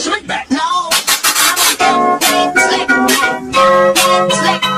slick back. No, I don't go slick back. Slick back.